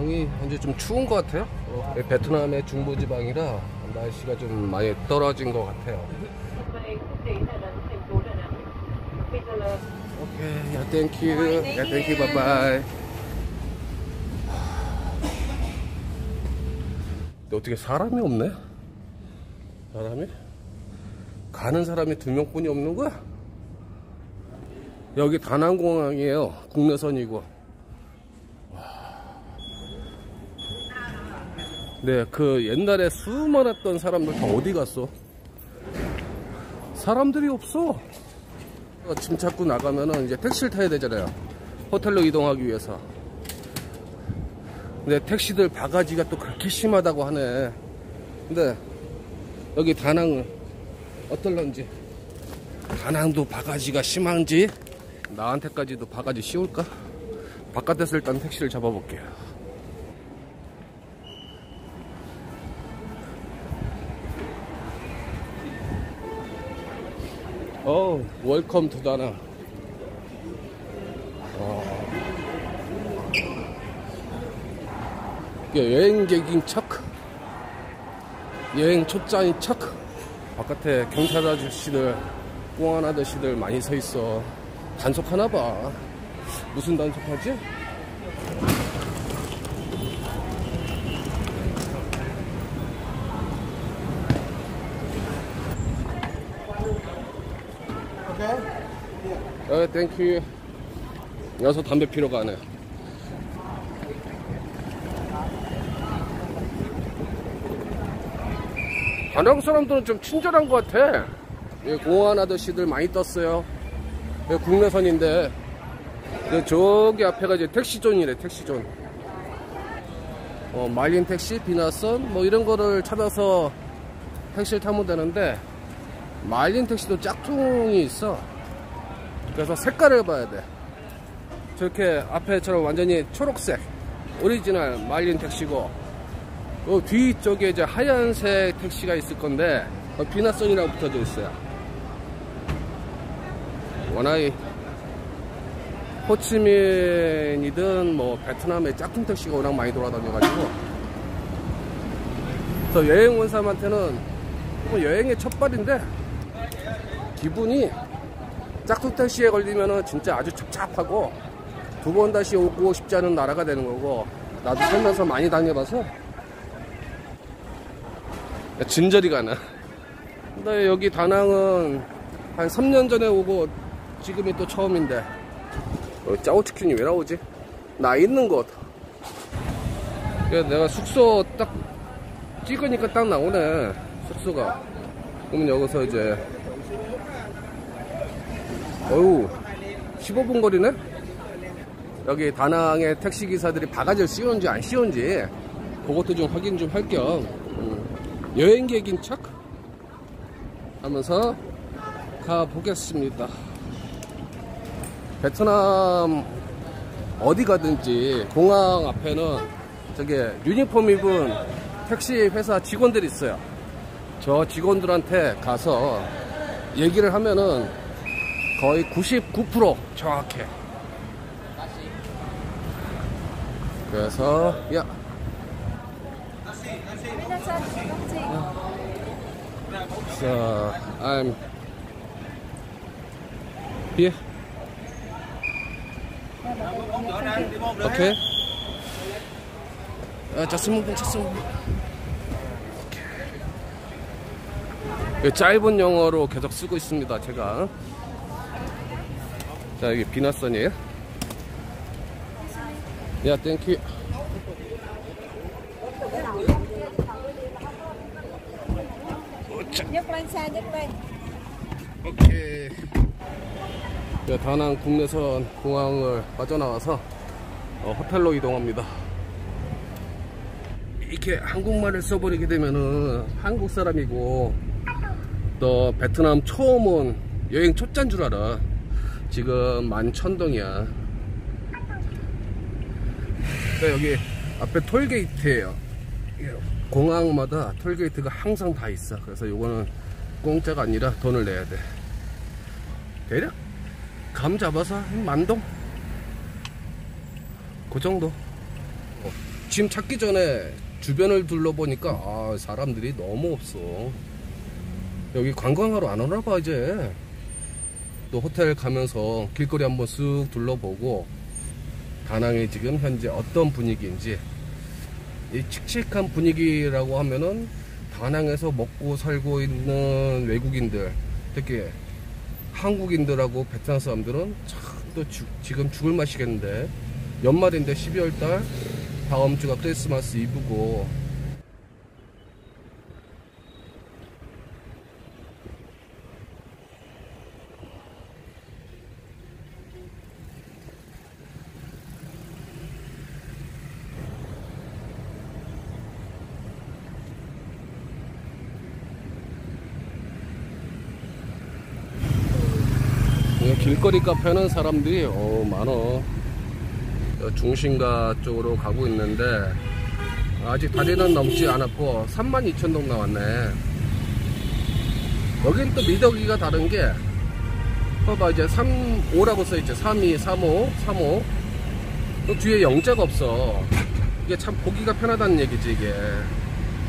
공항이 현재 좀 추운 것 같아요. 어, 베트남의 중부 지방이라 날씨가 좀 많이 떨어진 것 같아요. OK, yeah, thank you. Yeah, thank you, bye bye. 근데 어떻게 사람이 없네? 사람이? 가는 사람이 두 명뿐이 없는 거야? 여기 다낭공항이에요. 국내선이고. 네, 그 옛날에 수많았던 사람들 다 어디 갔어? 사람들이 없어. 어, 짐 찾고 나가면은 이제 택시를 타야 되잖아요. 호텔로 이동하기 위해서. 근데 택시들 바가지가 또 그렇게 심하다고 하네. 근데 여기 다낭은 어떨런지. 다낭도 바가지가 심한지 나한테까지도 바가지 씌울까? 바깥에서 일단 택시를 잡아볼게요. 어, welcome to 다낭. 여행객인 척, 여행 초짜인 척. 바깥에 경찰 아저씨들, 공안 아저씨들 많이 서 있어. 단속하나 봐. 무슨 단속하지? 어, thank you. 여기서 담배 피러 가네. 다낭 사람들은 좀 친절한 것 같아. 예, 공안 아저씨들 많이 떴어요. 예, 국내선인데. 예, 저기 앞에가 이제 택시존이래, 택시존. 어, 말린 택시, 비나선, 뭐 이런 거를 찾아서 택시를 타면 되는데, 말린 택시도 짝퉁이 있어. 그래서 색깔을 봐야 돼. 저렇게 앞에처럼 완전히 초록색 오리지널 마일린 택시고 그 뒤쪽에 이제 하얀색 택시가 있을 건데 어, 비나선이라고 붙어져 있어요. 워낙에 호치민이든 뭐 베트남의 짝퉁 택시가 워낙 많이 돌아다녀가지고 그래서 여행 온 사람한테는 뭐 여행의 첫발인데 기분이 짝퉁 택시에 걸리면은 진짜 아주 찹찹하고 두 번 다시 오고 싶지 않은 나라가 되는 거고 나도 살면서 많이 다녀봐서 진절이 가나. 근데 여기 다낭은 한 3년 전에 오고 지금이 또 처음인데 어, 짜오치킨이 왜 나오지? 나 있는 곳 내가 숙소 딱 찍으니까 딱 나오네 숙소가. 그러면 여기서 이제 어우 15분 거리네? 여기 다낭의 택시기사들이 바가지를 씌운지 안 씌운지 그것도 좀 확인 좀 할겸 음, 여행객인 척 하면서 가보겠습니다. 베트남 어디 가든지 공항 앞에는 저게 유니폼 입은 택시 회사 직원들이 있어요. 저 직원들한테 가서 얘기를 하면은 거의 99% 정확해. 그래서 야. So I'm here. Okay. 아, just moment just moment. 짧은 영어로 계속 쓰고 있습니다. 제가. 자 여기 비나선이에요. Yeah thank you OK. 자, 다낭 국내선 공항을 빠져나와서 어, 호텔로 이동합니다. 이렇게 한국말을 써버리게 되면은 한국 사람이고 또 베트남 처음 온 여행 초짜인 줄 알아 지금 만천동이야. 그러니까 여기 앞에 톨게이트예요. 공항마다 톨게이트가 항상 다 있어. 그래서 요거는 공짜가 아니라 돈을 내야 돼. 대략 감 잡아서 한 만동? 그 정도. 어. 짐 찾기 전에 주변을 둘러보니까 아 사람들이 너무 없어. 여기 관광하러 안 오나 봐 이제 또 호텔 가면서 길거리 한번 쓱 둘러보고 다낭이 지금 현재 어떤 분위기인지 이 칙칙한 분위기라고 하면은 다낭에서 먹고 살고 있는 외국인들 특히 한국인들하고 베트남 사람들은 참 또 지금 죽을 맛이겠는데. 연말인데 12월달 다음 주가 크리스마스 이브고 길거리 카페는 사람들이 어, 많어. 중심가 쪽으로 가고 있는데 아직 다리는 넘지 않았고 32,000동 나왔네. 여긴 또 미더기가 다른 게 봐봐 이제 3, 5라고 써있죠 32, 35, 35 또 뒤에 영자가 없어. 이게 참 보기가 편하다는 얘기지 이게.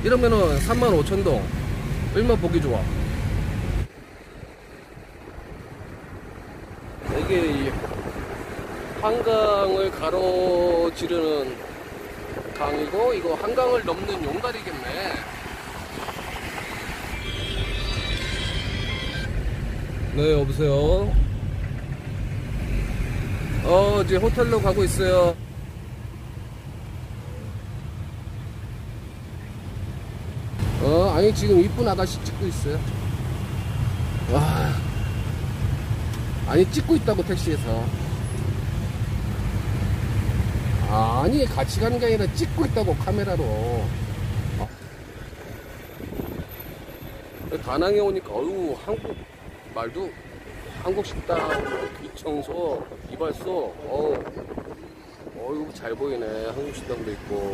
이러면은 35,000동. 얼마나 보기 좋아 이게 한강을 가로지르는 강이고 이거 한강을 넘는 용다리겠네. 네 여보세요? 어 이제 호텔로 가고 있어요. 어 아니 지금 이쁜 아가씨 찍고 있어요. 와. 아니 찍고 있다고 택시에서 아니 같이 가는 게 아니라 찍고 있다고 카메라로. 어. 다낭에 오니까 어유 한국 말도 한국 식당 귀청소 이발소 어 어유 잘 보이네. 한국 식당도 있고.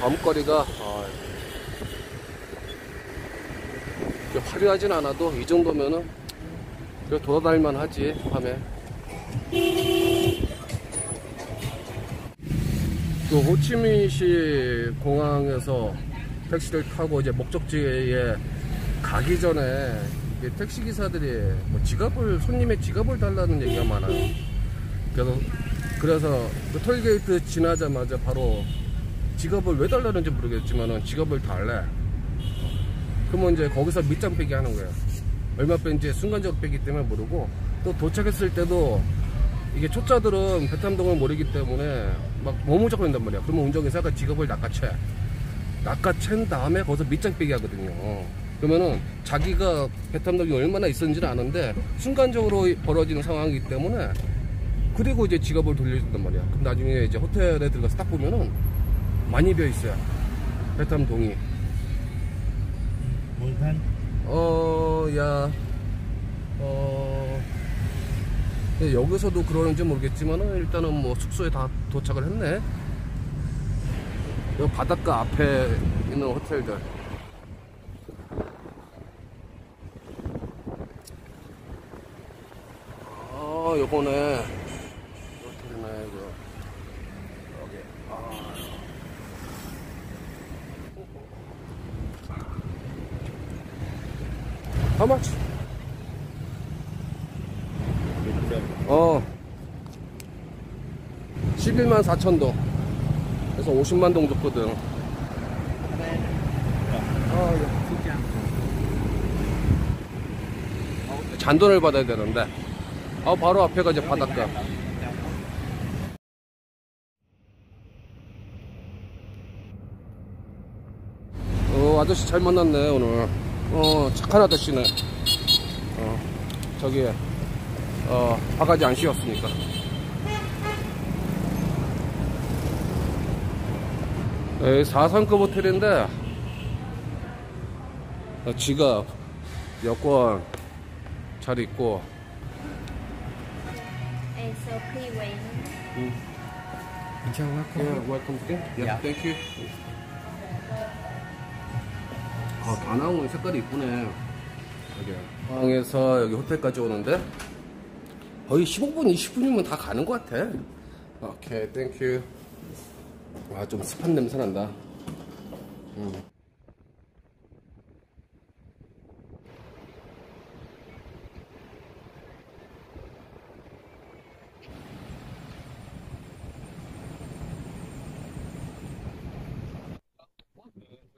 밤거리가 아, 화려하진 않아도 이 정도면은 돌아다닐만 하지 밤에 그 호치민시 공항에서 택시를 타고 이제 목적지에 가기 전에 택시 기사들이 뭐 지갑을 손님의 지갑을 달라는 얘기가 많아요. 그래서 그래서 그 톨게이트 지나자마자 바로 지갑을 왜 달라는지 모르겠지만은 지갑을 달래. 그러면 이제 거기서 밑장 빼기 하는 거예요. 얼마 뺀지 순간적으로 빼기 때문에 모르고 또 도착했을 때도 이게 초짜들은 베트남동을 모르기 때문에 막 머무적거린단 말이야. 그러면 운전기사가 직업을 낚아채. 낚아챈 다음에 거기서 밑장 빼기 하거든요. 그러면은 자기가 베트남동이 얼마나 있었는지는 아는데 순간적으로 벌어지는 상황이기 때문에 그리고 이제 직업을 돌려준단 말이야. 그럼 나중에 이제 호텔에 들어가서 딱 보면은 많이 비어 있어요. 베트남동이. 뭔 어, 야, 어, 네, 여기서도 그러는지 모르겠지만 일단은 뭐 숙소에 다 도착을 했네. 여 바닷가 앞에 있는 호텔들. 아 요거네. 호텔이네 이거. 여기. 아. How much? 어. 11만 4천 동 그래서 50만 동 줬거든. 어, 잔돈을 받아야 되는데. 아 바로 앞에가 이제 바닷가. 어 아저씨 잘 만났네 오늘. 어 착한 아저씨네. 어 저기 어, 바가지 안 씌웠으니까. 에 4성급 호텔인데, 어, 지갑, 여권 잘 있고. And so please wait. 음. 괜찮아? Yeah, welcome again. Yeah, Yeah. thank you. 아, 다낭은 색깔이 이쁘네. 여기. 공항에서 여기 호텔까지 오는데, 거의 15분, 20분이면 다 가는 것 같아. OK, thank you. 와, 좀 습한 냄새 난다. 음.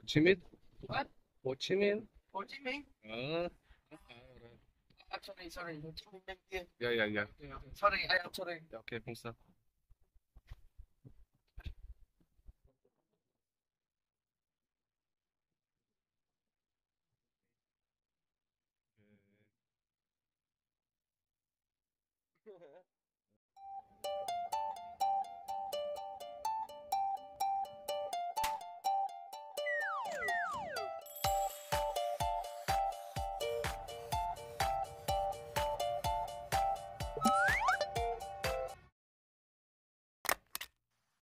호치민? What? 호치민? Ho Chí Minh. 어. I'm sorry, sorry. Ho Chí Minh bên kia. 야야야. Sorry, I am sorry. 오케이, 봉사.